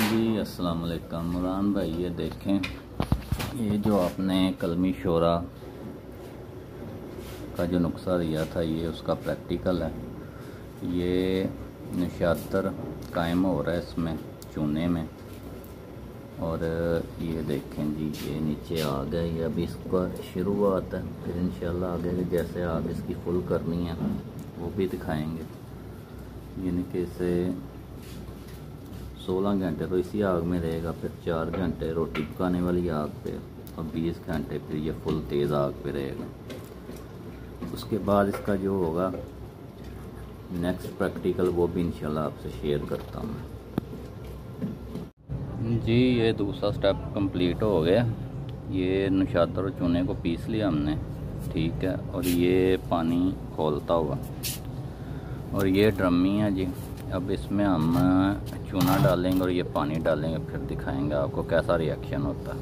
जी अस्सलाम वालेकुम मुरान भाई, ये देखें, ये जो आपने कलमी शोरा का जो नुस्खा दिया था, ये उसका प्रैक्टिकल है। ये निशातर कायम हो रहा है इसमें, चूने में। और ये देखें जी, ये नीचे आ गया ये अभी इसका शुरुआत है। फिर इंशाल्लाह आगे जैसे आग इसकी फुल करनी है, वो भी दिखाएँगे। यानी कि इसे सोलह घंटे तो इसी आग में रहेगा, फिर चार घंटे रोटी पकाने वाली आग पे और बीस घंटे फिर ये फुल तेज़ आग पे रहेगा। उसके बाद इसका जो होगा नेक्स्ट प्रैक्टिकल वो भी इंशाल्लाह आपसे शेयर करता हूँ जी, ये दूसरा स्टेप कंप्लीट हो गया। ये नशातर और चूने को पीस लिया हमने, ठीक है, और ये पानी खोलता हुआ। और ये ड्रमी है जी। अब इसमें हम चूना डालेंगे और ये पानी डालेंगे, फिर दिखाएँगे आपको कैसा रिएक्शन होता है।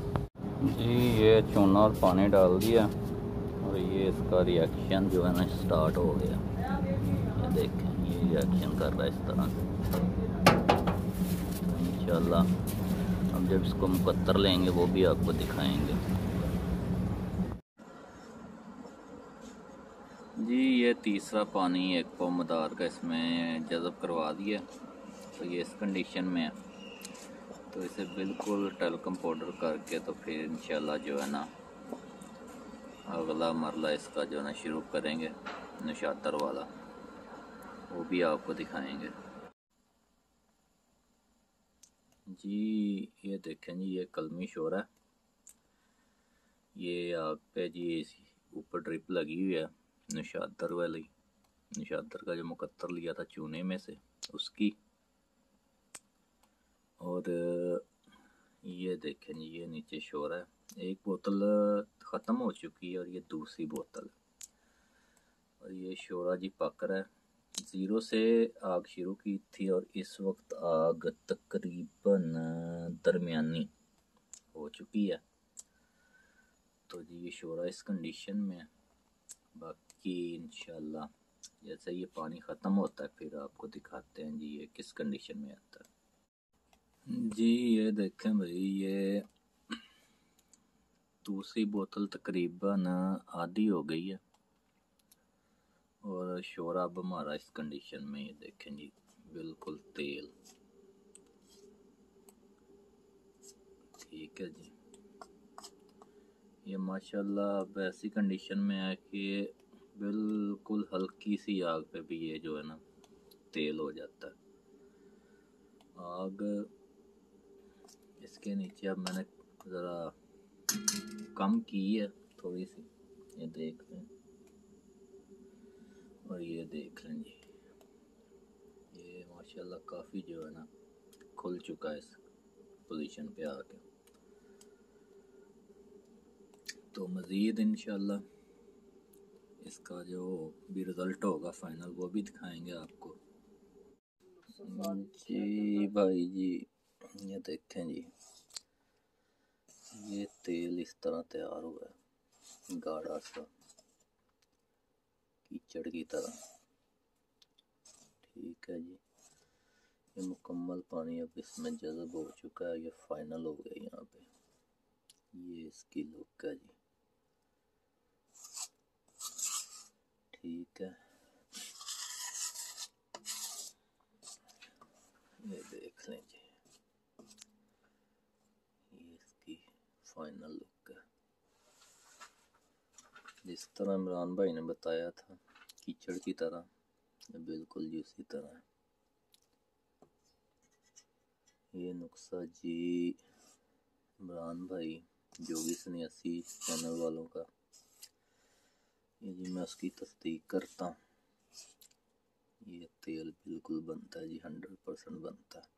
जी, ये चूना और पानी डाल दिया और ये इसका रिएक्शन जो है ना स्टार्ट हो गया। ये देखें, ये रिएक्शन कर रहा है इस तरह से। इंशाल्लाह, अब जब इसको मुकत्तर लेंगे, वो भी आपको दिखाएँगे जी ये तीसरा पानी एक पौ मदार का इसमें जज़ब करवा दिया। तो ये इस कंडीशन में है। तो इसे बिल्कुल टेलकम पाउडर करके तो फिर इंशाल्लाह जो है ना, अगला मरला इसका जो है ना शुरू करेंगे, नशातर वाला। वो भी आपको दिखाएँगे। जी, ये देखें जी, ये कलमी शोर है। ये आग पे जी ऊपर ड्रिप लगी हुई है। निशादर वाली। निशादर का जो मुकत्तर लिया था चूने में से, उसकी। और, ये देखें ये नीचे शोर है। एक बोतल, ख़त्म हो चुकी है और ये दूसरी बोतल और ये शोरा जी पक रहा है। ज़ीरो से आग शुरू की थी और इस वक्त आग तकरीबन दरमियानी हो चुकी है। तो जी, ये शोरा इस कंडीशन में है। बाकी कि इंशाल्लाह जैसे ये पानी ख़त्म होता है, फिर आपको दिखाते हैं जी ये किस कंडीशन में आता है। जी, ये देखें भाई, ये दूसरी बोतल तकरीबन आधी हो गई है। और शोरा अब हमारा इस कंडीशन में ये देखें जी, बिल्कुल तेल। ठीक है जी। ये माशाल्लाह अब ऐसी कंडीशन में है कि बिल्कुल हल्की सी आग पे भी ये जो है ना, तेल हो जाता है। आग, इसके नीचे अब मैंने ज़रा कम की है थोड़ी सी। ये देख लें। और ये देख लें जी। ये माशाल्लाह काफ़ी जो है ना, खुल चुका है इस पोजीशन पे आके। तो मज़ीद इंशाल्लाह इसका जो भी रिज़ल्ट होगा फाइनल वो भी दिखाएँगे आपको। जी भाई जी, ये देखें जी। ये तेल इस तरह तैयार हुआ है, गाढ़ा सा, कीचड़ की तरह। ठीक है जी। ये मुकम्मल पानी अब इसमें जज़ब हो चुका है, ये फाइनल हो गया यहाँ पे। ये इसकी लुक है जी ठीक है ये देख लें जी ये इसकी फाइनल लुक है। जिस तरह इमरान भाई ने बताया था, कीचड़ की तरह बिल्कुल जी उसी तरह है। ये नुस्खा जी, इमरान भाई, जोगी सन्यासी, चैनल वालों का। ये जी मैं उसकी तस्दीक करता हूँ। तेल बिल्कुल बनता है जी हंड्रेड परसेंट बनता है।